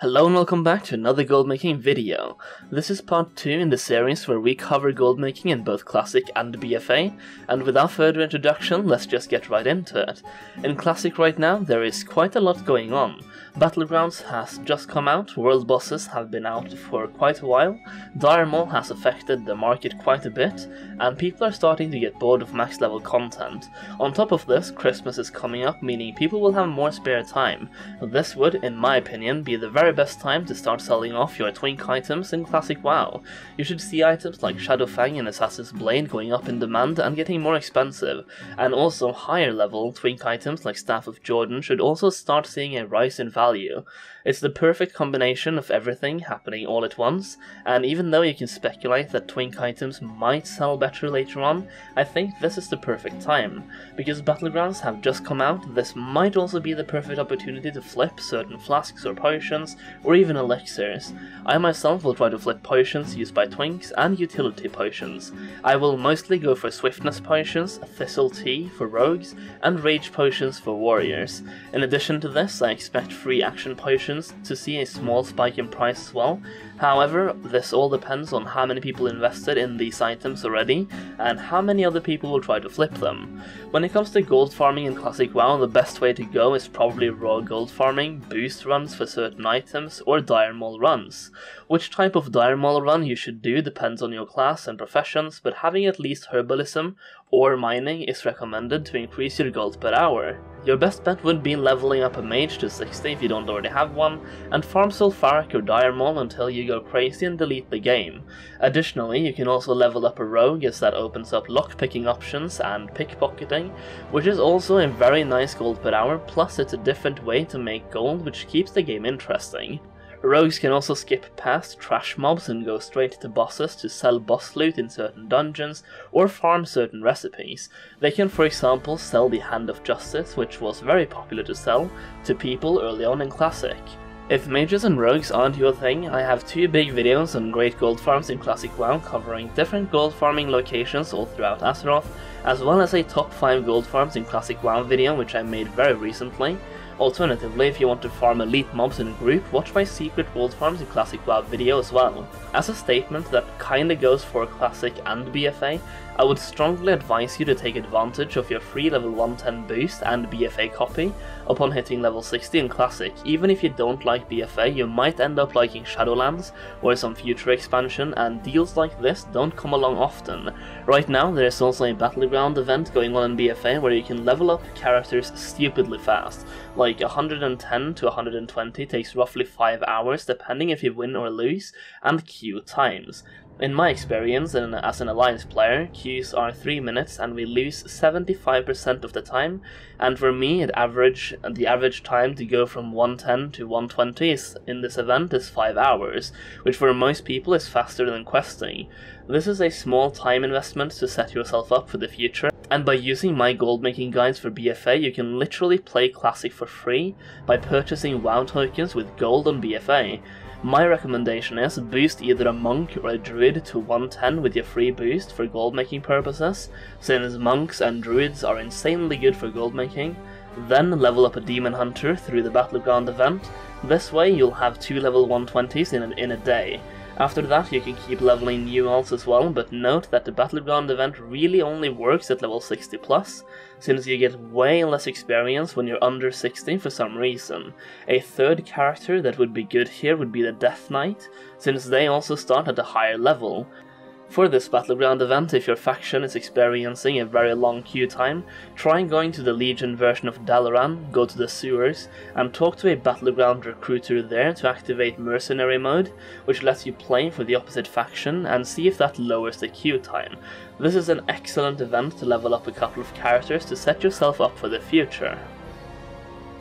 Hello and welcome back to another gold making video. This is part 2 in the series where we cover gold making in both Classic and BFA, and without further introduction, let's just get right into it. In Classic right now, there is quite a lot going on. Battlegrounds has just come out, world bosses have been out for quite a while, Dire Maul has affected the market quite a bit, and people are starting to get bored of max level content. On top of this, Christmas is coming up, meaning people will have more spare time. This would, in my opinion, be the very best time to start selling off your Twink items in Classic WoW. You should see items like Shadowfang and Assassin's Blade going up in demand and getting more expensive, and also higher level Twink items like Staff of Jordan should also start seeing a rise in value. It's the perfect combination of everything happening all at once, and even though you can speculate that Twink items might sell better later on, I think this is the perfect time. Because Battlegrounds have just come out, this might also be the perfect opportunity to flip certain flasks or potions, or even elixirs. I myself will try to flip potions used by Twinks and utility potions. I will mostly go for swiftness potions, thistle tea for rogues, and rage potions for warriors. In addition to this, I expect free action potions to see a small spike in price as well. However, this all depends on how many people invested in these items already, and how many other people will try to flip them. When it comes to gold farming in Classic WoW, the best way to go is probably raw gold farming, boost runs for certain items, or Dire runs. Which type of Dire run you should do depends on your class and professions, but having at least herbalism or mining is recommended to increase your gold per hour. Your best bet would be leveling up a mage to 60 if you don't already have one, and farm Zul'Farrak or Dire until you go crazy and delete the game. Additionally, you can also level up a rogue as that opens up lockpicking options and pickpocketing, which is also a very nice gold per hour, plus it's a different way to make gold which keeps the game interesting. Rogues can also skip past trash mobs and go straight to bosses to sell boss loot in certain dungeons or farm certain recipes. They can for example sell the Hand of Justice, which was very popular to sell, to people early on in Classic. If mages and rogues aren't your thing, I have two big videos on great gold farms in Classic WoW covering different gold farming locations all throughout Azeroth, as well as a top 5 gold farms in Classic WoW video which I made very recently. Alternatively, if you want to farm elite mobs in a group, watch my secret gold farms in Classic WoW video as well. As a statement that kinda goes for Classic and BFA, I would strongly advise you to take advantage of your free level 110 boost and BFA copy upon hitting level 60 in Classic. Even if you don't like BFA, you might end up liking Shadowlands or some future expansion, and deals like this don't come along often. Right now, there is also a Battleground event going on in BFA where you can level up characters stupidly fast. Like 110 to 120 takes roughly 5 hours depending if you win or lose, and queue times. In my experience and as an alliance player, queues are 3 minutes and we lose 75% of the time, and for me average the average time to go from 110 to 120 is, in this event is 5 hours, which for most people is faster than questing. This is a small time investment to set yourself up for the future, and by using my gold making guides for BFA you can literally play Classic for free by purchasing WoW tokens with gold on BFA. My recommendation is boost either a monk or a druid to 110 with your free boost for gold making purposes, since monks and druids are insanely good for gold making. Then level up a demon hunter through the Battleground event. This way you'll have two level 120s in a, in a day. After that you can keep leveling new alts as well, but note that the Battleground event really only works at level 60 plus, since you get way less experience when you're under 60 for some reason. A third character that would be good here would be the Death Knight, since they also start at a higher level. For this Battleground event, if your faction is experiencing a very long queue time, try going to the Legion version of Dalaran, go to the sewers, and talk to a Battleground recruiter there to activate Mercenary mode, which lets you play for the opposite faction and see if that lowers the queue time. This is an excellent event to level up a couple of characters to set yourself up for the future.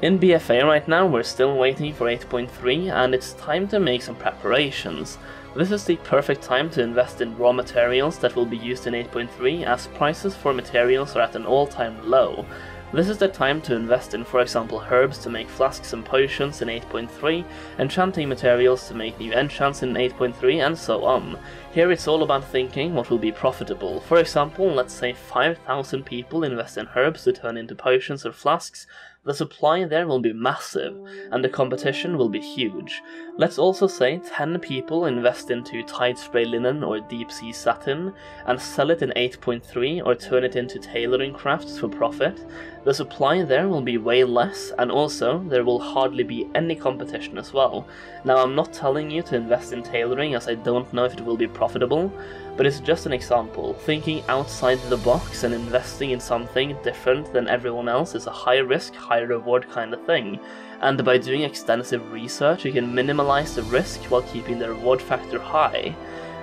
In BFA right now, we're still waiting for 8.3 and it's time to make some preparations. This is the perfect time to invest in raw materials that will be used in 8.3 as prices for materials are at an all-time low. This is the time to invest in for example herbs to make flasks and potions in 8.3, enchanting materials to make new enchants in 8.3 and so on. Here it's all about thinking what will be profitable. For example, let's say 5000 people invest in herbs to turn into potions or flasks, the supply there will be massive, and the competition will be huge. Let's also say 10 people invest into Tidespray Linen or Deep Sea Satin, and sell it in 8.3 or turn it into tailoring crafts for profit. The supply there will be way less, and also there will hardly be any competition as well. Now, I'm not telling you to invest in tailoring as I don't know if it will be profitable, but it's just an example. Thinking outside the box and investing in something different than everyone else is a high risk, high reward kind of thing. And by doing extensive research, you can minimize the risk while keeping the reward factor high.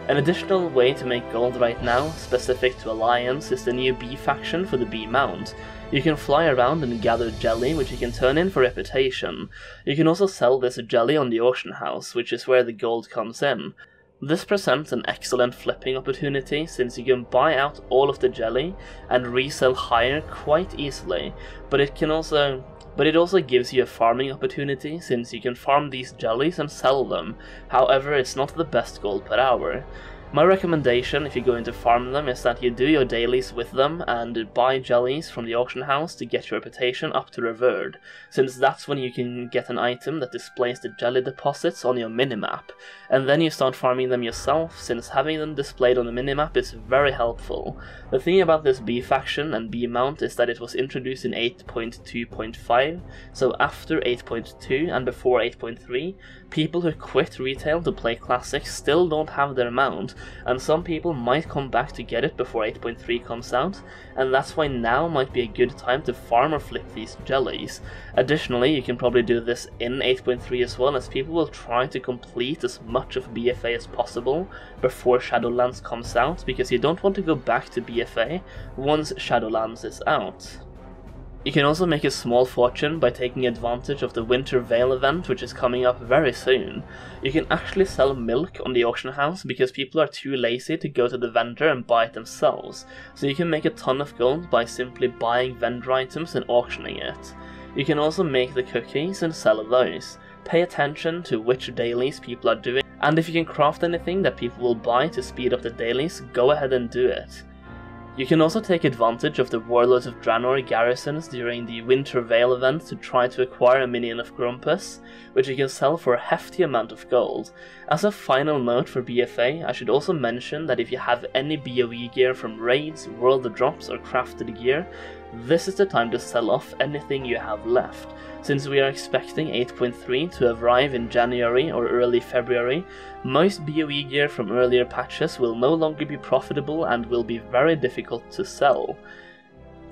An additional way to make gold right now, specific to Alliance, is the new bee faction for the bee mount. You can fly around and gather jelly, which you can turn in for reputation. You can also sell this jelly on the auction house, which is where the gold comes in. This presents an excellent flipping opportunity since you can buy out all of the jelly and resell higher quite easily, but it can also but it also gives you a farming opportunity since you can farm these jellies and sell them. However, it's not the best gold per hour. My recommendation if you're going to farm them is that you do your dailies with them and buy jellies from the auction house to get your reputation up to revered, since that's when you can get an item that displays the jelly deposits on your minimap, and then you start farming them yourself since having them displayed on the minimap is very helpful. The thing about this bee faction and bee mount is that it was introduced in 8.2.5, so after 8.2 and before 8.3, people who quit retail to play classic still don't have their mount, and some people might come back to get it before 8.3 comes out, and that's why now might be a good time to farm or flip these jellies. Additionally, you can probably do this in 8.3 as well, as people will try to complete as much of BFA as possible before Shadowlands comes out, because you don't want to go back to BFA once Shadowlands is out. You can also make a small fortune by taking advantage of the Winter Veil event which is coming up very soon. You can actually sell milk on the auction house because people are too lazy to go to the vendor and buy it themselves, so you can make a ton of gold by simply buying vendor items and auctioning it. You can also make the cookies and sell those. Pay attention to which dailies people are doing, and if you can craft anything that people will buy to speed up the dailies, go ahead and do it. You can also take advantage of the Warlords of Draenor garrisons during the Winter Veil event to try to acquire a minion of Grumpus, which you can sell for a hefty amount of gold. As a final note for BFA, I should also mention that if you have any BOE gear from raids, world of drops or crafted gear, this is the time to sell off anything you have left. Since we are expecting 8.3 to arrive in January or early February, most BOE gear from earlier patches will no longer be profitable and will be very difficult to sell.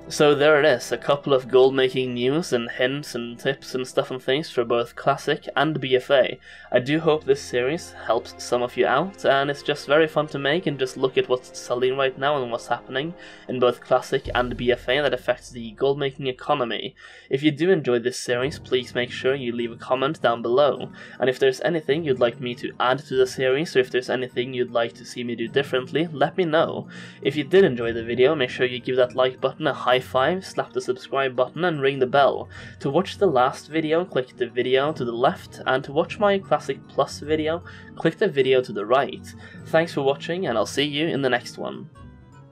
So there it is, a couple of gold making news and hints and tips and stuff and things for both Classic and BFA. I do hope this series helps some of you out, and it's just very fun to make and just look at what's selling right now and what's happening in both Classic and BFA that affects the gold making economy. If you do enjoy this series, please make sure you leave a comment down below, and if there's anything you'd like me to add to the series, or if there's anything you'd like to see me do differently, let me know. If you did enjoy the video, make sure you give that like button a high high five, slap the subscribe button and ring the bell. To watch the last video, click the video to the left, and to watch my Classic Plus video, click the video to the right. Thanks for watching and I'll see you in the next one.